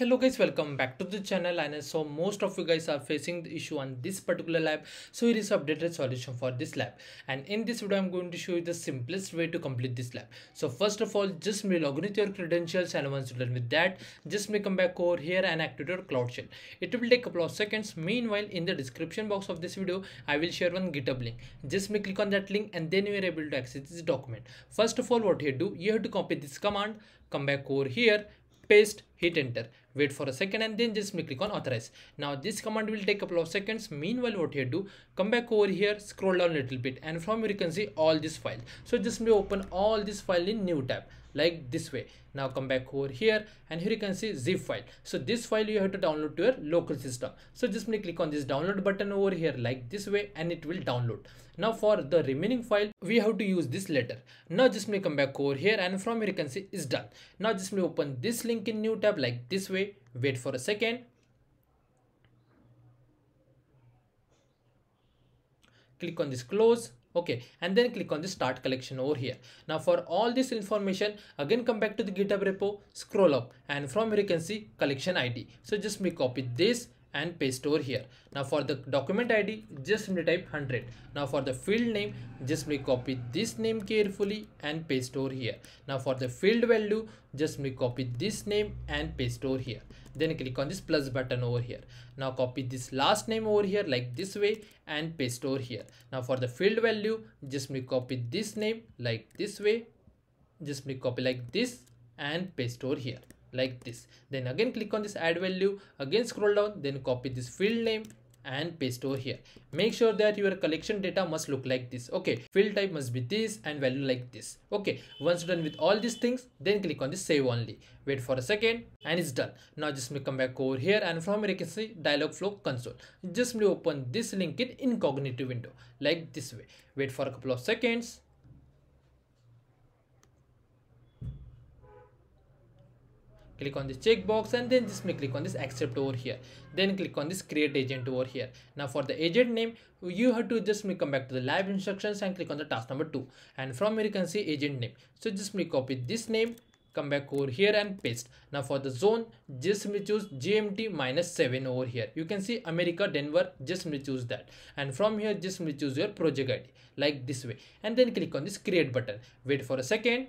hello guys welcome back to the channel. And so most of you guys are facing the issue on this particular lab. So here is updated solution for this lab. And in this video i'm going to show you the simplest way to complete this lab. So first of all just me log in with your credentials and once you're done with that just me come back over here and activate your cloud shell. It will take a couple of seconds. Meanwhile in the description box of this video i will share one github link. Just me click on that link and then you are able to access this document. First of all what you do you have to copy this command come back over here paste hit enter. Wait for a second and then just click on authorize. Now this command will take a couple of seconds. Meanwhile what you do? Come back over here scroll down a little bit and from here you can see all this file so just me open all this file in new tab like this way. Now come back over here and here you can see zip file. So this file you have to download to your local system. So just me click on this download button over here like this way and it will download. Now for the remaining file we have to use this letter. Now just me come back over here and from here you can see it's done. Now just me open this link in new tab like this way. Wait for a second. Click on this close okay and then click on the start collection over here. Now for all this information again come back to the github repo scroll up and from here you can see collection id so just me copy this and paste over here. Now for the document id just simply type 100 now for the field name just simply copy this name carefully and paste over here. Now for the field value just simply copy this name and paste over here. Then click on this plus button over here. Now copy this last name over here like this way and paste over here. Now for the field value just simply copy this name like this way. Just simply copy like this and paste over here like this. Then again click on this add value again scroll down then copy this field name and paste over here. Make sure that your collection data must look like this. Okay field type must be this and value like this. Okay once done with all these things then click on the save only. Wait for a second and it's done. Now just me come back over here and from here you can see Dialogflow console. Just me open this link in incognito window like this way. Wait for a couple of seconds click on this checkbox and then just me click on this accept over here. Then click on this create agent over here. Now for the agent name you have to just me come back to the live instructions and click on the task number two. And from here you can see agent name. So just me copy this name come back over here and paste. Now for the zone just me choose gmt minus 7 over here. You can see america denver just me choose that. And from here just me choose your project id like this way. And then click on this create button. Wait for a second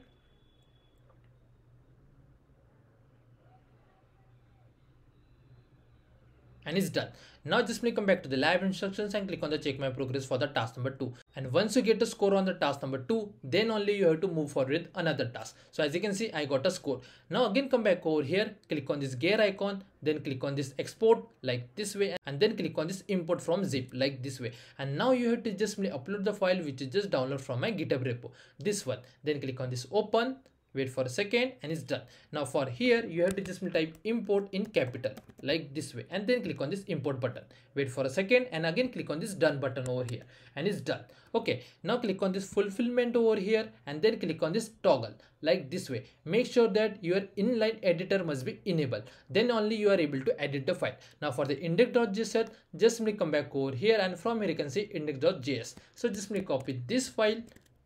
and it's done. Now just me come back to the lab instructions and click on the check my progress for the task number 2. And once you get the score on the task number 2, then only you have to move forward with another task. So as you can see, I got a score. Now again come back over here, click on this gear icon, then click on this export like this way and then click on this import from zip like this way. And now you have to just upload the file which is just download from my GitHub repo. This one. Then click on this open wait for a second and it's done. Now for here you have to just type import in capital like this way and then click on this import button. Wait for a second and again click on this done button over here and it's done. Okay now click on this fulfillment over here and then click on this toggle like this way. Make sure that your inline editor must be enabled. Then only you are able to edit the file. Now for the index.js just simply come back over here and from here you can see index.js so just simply copy this file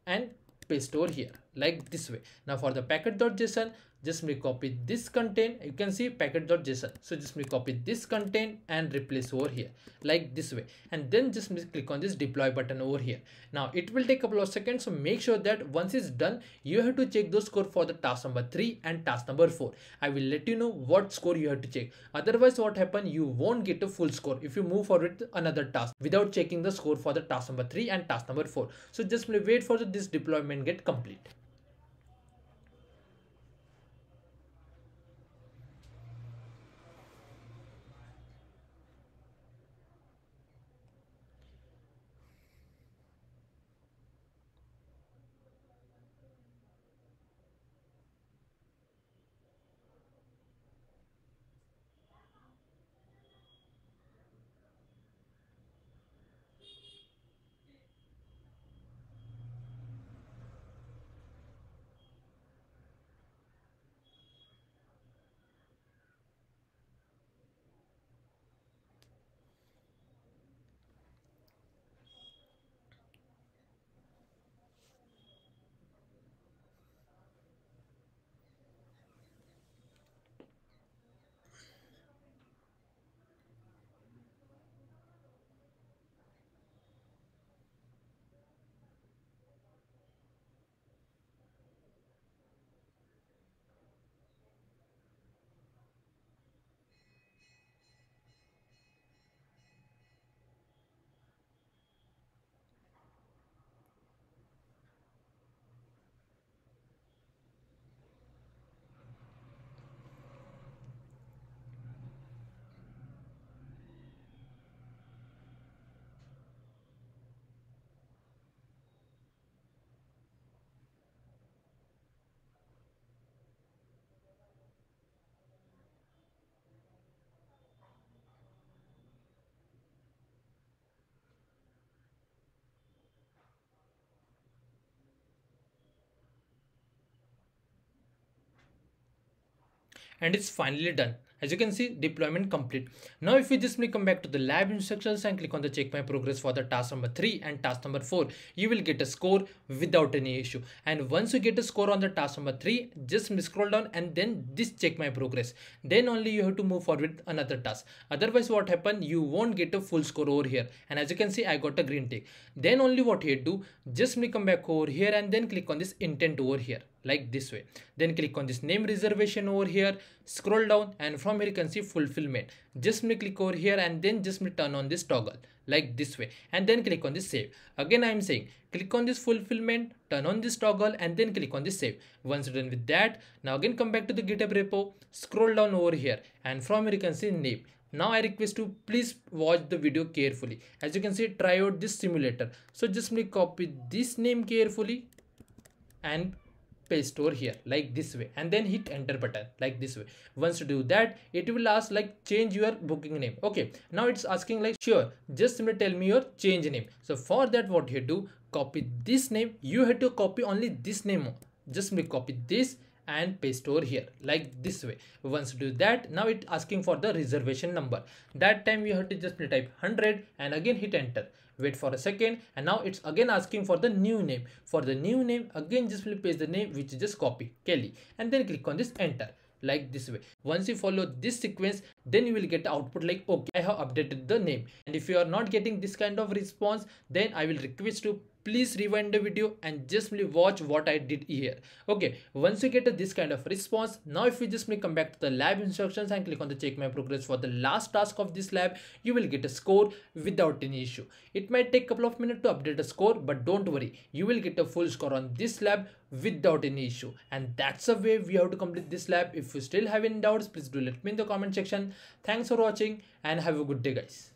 and over here like this way. Now for the package.json just me copy this content you can see package.json so just me copy this content and replace over here like this way. And then just click on this deploy button over here. Now it will take a couple of seconds so make sure that once it's done you have to check those score for the task number three and task number four. I will let you know what score you have to check. Otherwise what happen you won't get a full score if you move forward to another task without checking the score for the task number three and task number four. So just wait for this deployment get complete and it's finally done. As you can see deployment complete. Now if we just may come back to the lab instructions and click on the check my progress for the task number 3 and task number 4 you will get a score without any issue. And once you get a score on the task number 3 just scroll down and then this check my progress. Then only you have to move forward with another task. Otherwise what happen you won't get a full score over here. And as you can see i got a green tick. Then only what you do just me come back over here and then click on this intent over here like this way. Then click on this name reservation over here scroll down and from here you can see fulfillment. Just me click over here and then just me turn on this toggle like this way. And then click on this save. Again i am saying click on this fulfillment turn on this toggle and then click on this save. Once you're done with that now again come back to the github repo scroll down over here and from here you can see name. Now i request to please watch the video carefully. As you can see try out this simulator. So just me copy this name carefully and paste over here like this way and then hit enter button like this way. Once you do that it will ask like change your booking name. Okay now it's asking like sure just simply tell me your change name. So for that what you do copy this name. You have to copy only this name. Just simply copy this and paste over here like this way. Once do that now it asking for the reservation number. That time you have to just type 100 and again hit enter. Wait for a second and now it's again asking for the new name. For the new name again just paste the name which just copy kelly and then click on this enter like this way. Once you follow this sequence then you will get output like okay i have updated the name. And if you are not getting this kind of response then i will request to please rewind the video and just watch what I did here. Okay, once you get this kind of response, now if you just come back to the lab instructions and click on the check my progress for the last task of this lab, you will get a score without any issue. It might take a couple of minutes to update a score, but don't worry, you will get a full score on this lab without any issue. And that's the way we have to complete this lab. If you still have any doubts, please do let me in the comment section. Thanks for watching and have a good day guys.